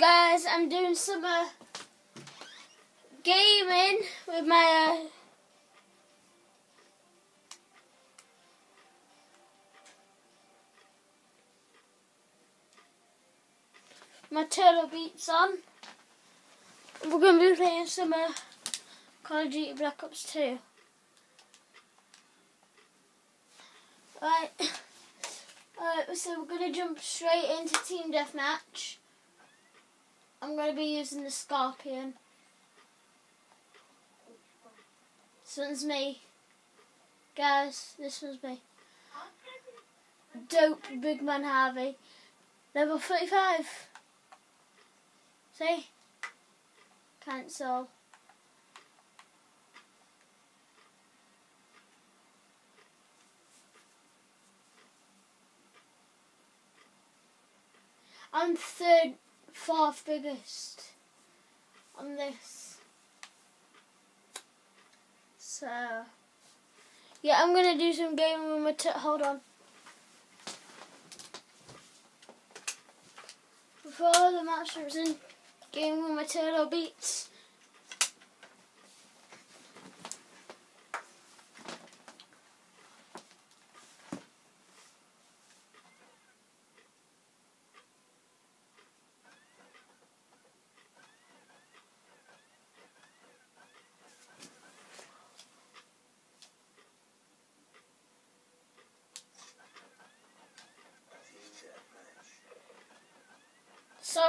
guys, I'm doing some uh, gaming with my uh, my turtle beats on. We're going to be playing some uh, Call of Duty Black Ops 2. Right, Alright, so we're going to jump straight into Team Deathmatch. I'm going to be using the Scorpion. This one's me. Guys, this one's me. Dope Big Man Harvey. Level 35. See? Cancel. I'm third, fourth biggest on this. So, yeah, I'm gonna do some gaming with my. T- hold on. Before the match, I was in gaming with my turtle beats.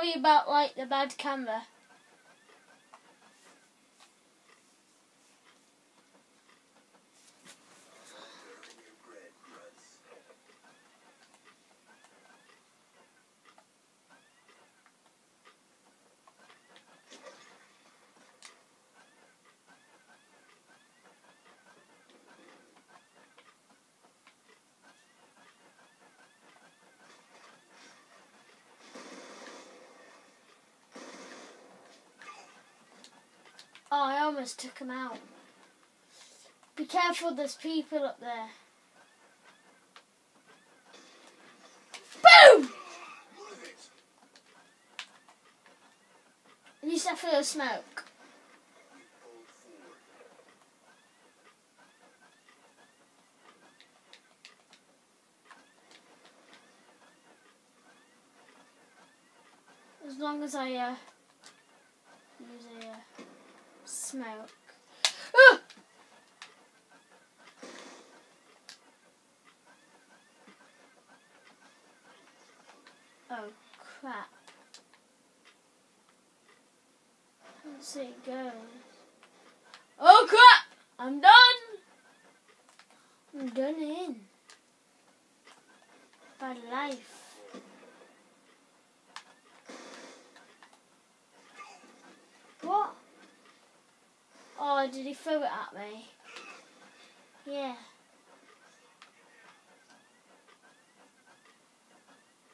Sorry about like the bad camera. Oh, I almost took him out. Be careful, there's people up there. Boom! At least I feel smoke. As long as I uh, use a uh, smoke. Ah! Oh crap. Let's see it goes. Oh crap! I'm done! I'm done in. By life. What? Oh, did he throw it at me? Yeah.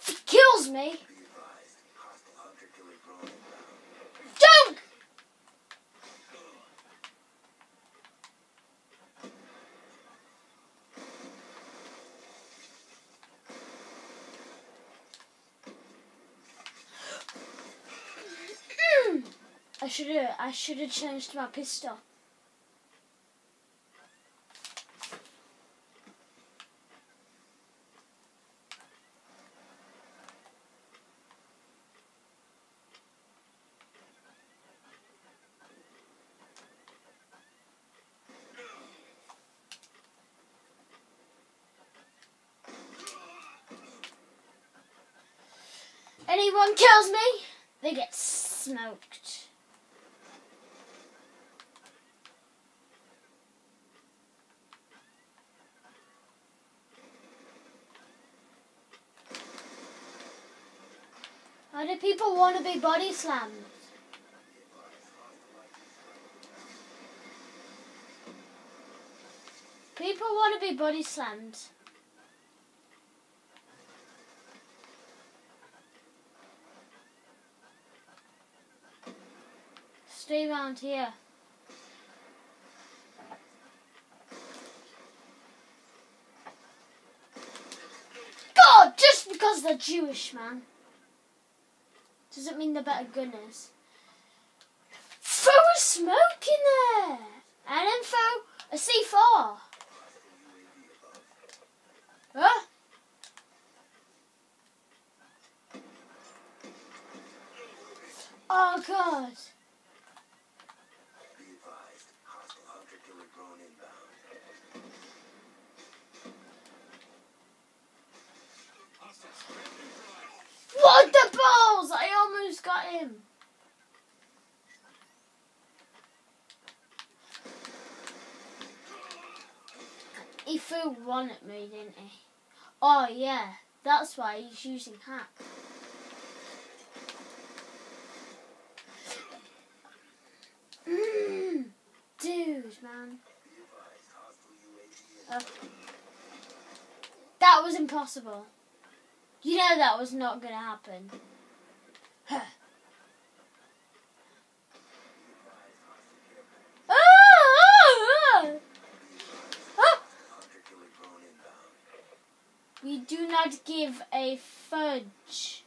He kills me. Don't! Hmm. I should have I should have changed my pistol. Anyone kills me, they get smoked. Why do people want to be body slammed? People want to be body slammed. Stay around here. God, just because they're Jewish, man. doesn't mean they're better gunners. Throw a smoke in there! And then throw a C4. Huh? Oh god. Be advised, hostile hunter killer drone inbound. What the balls? I almost got him. He threw one at me, didn't he? Oh yeah, that's why he's using hack. Mm, dude, man. That was impossible. You know that was not going to happen. Huh. Ah, ah, ah. Ah. hunter killer drone inbound. We do not give a fudge.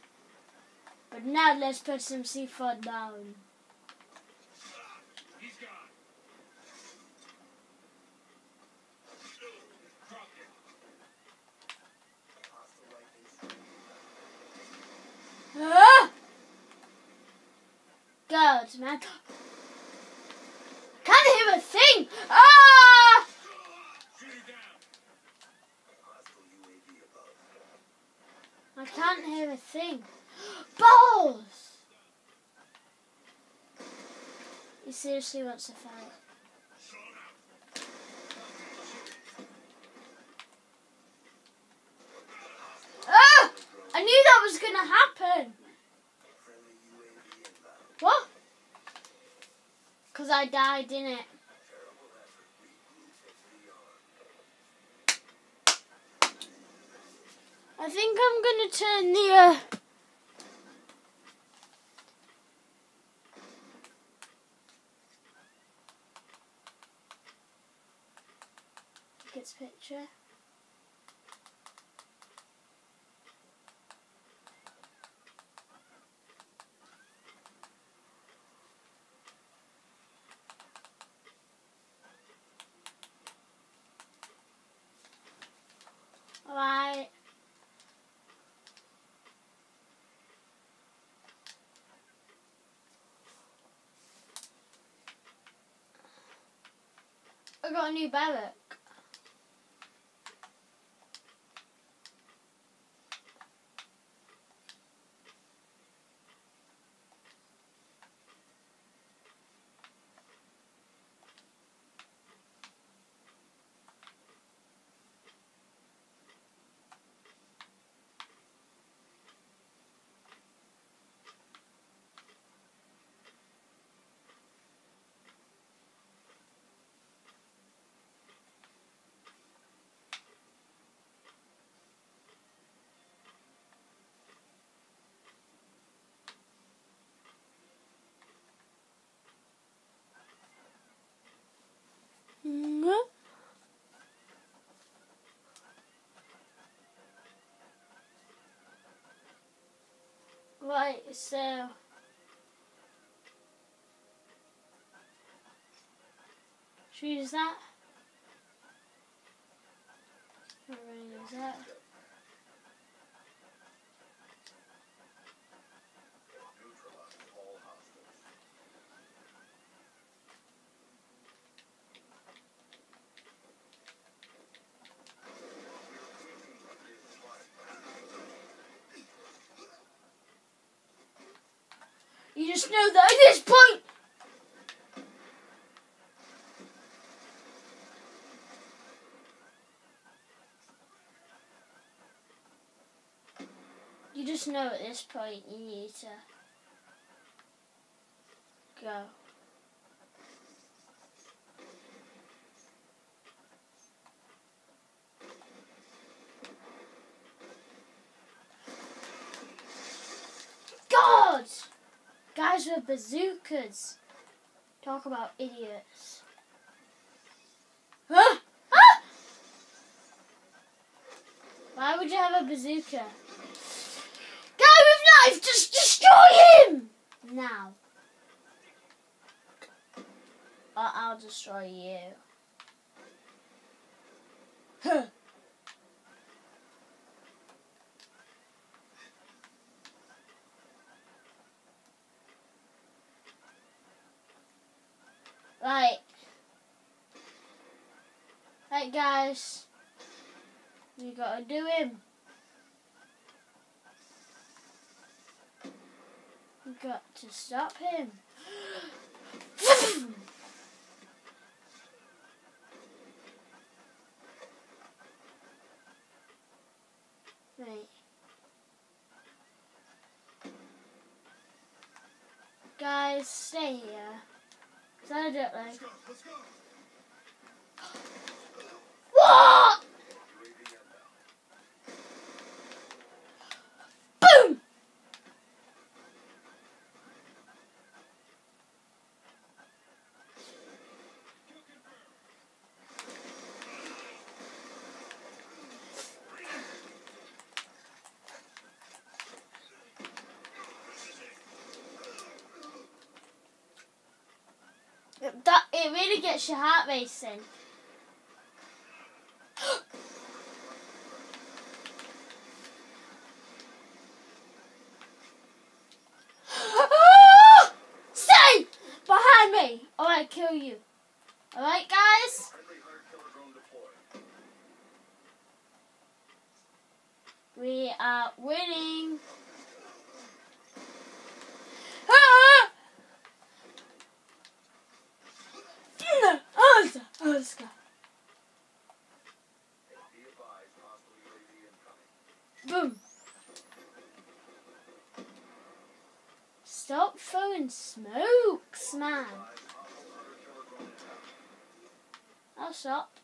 But now let's put some C4 down. Ah! God, man. Can't hear a thing. Ah! Shooter down. Hostile UAV above. I can't hear a thing. Balls! He seriously wants to fight. Ah! I knew that was happen. Friendly UAV inbound. What? Cause I died, didn't it? I think I'm gonna turn the. Uh... Gets picture. Alright. I got a new barrack. Mm. Right, so uh, should we use that? We're gonna use that. Know that at this point. You just know at this point you need to go. God! Guys bazookas. Talk about idiots. Huh? Ah! Why would you have a bazooka? Guy with alive! Just destroy him! Now. Or I'll destroy you. Huh. Right. Right, guys. We gotta do him. We got to stop him. right. Guys, stay here. Let's go. Let's go. That it really gets your heart racing. Stay behind me, or I kill you. All right, guys. Friendly hunter killer drone deployed. We are winning. Ah! Oscar, Oscar. Be advised, hostile UAV incoming. Boom. Stop throwing smokes, man. I'll stop.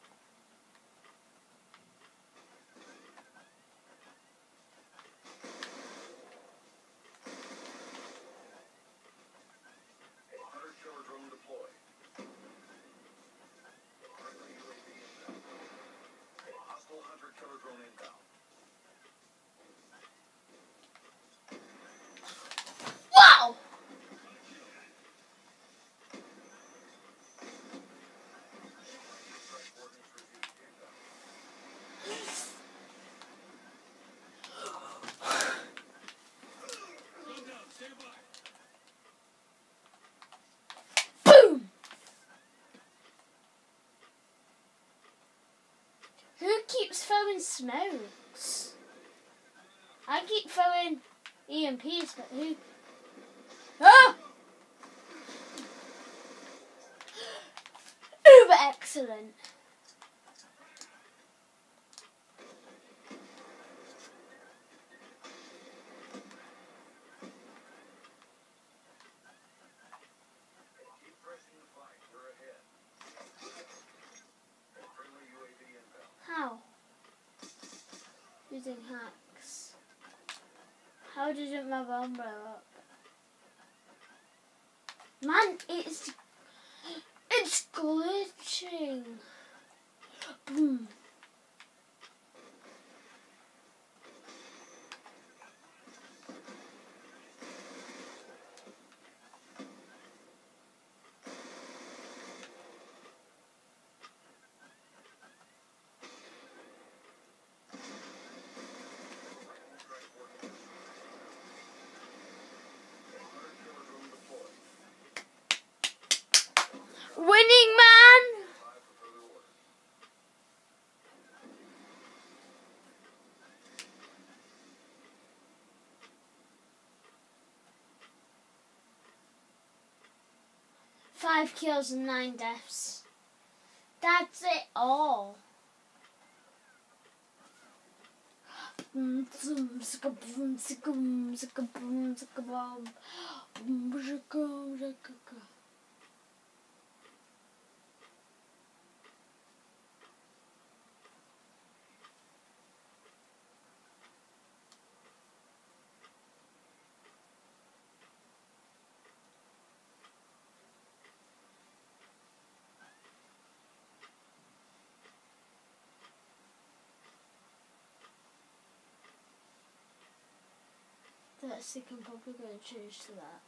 Throwing smokes? I keep throwing EMPs, but who? Ah! Uber excellent. Keep pressing the fight. We're ahead. Friendly UAV inbound. How? Hacks. How didn't my bomb blow up? Man, it's it's glitching. Boom. Five kills and nine deaths. That's it all. Think I'm probably going to change to that.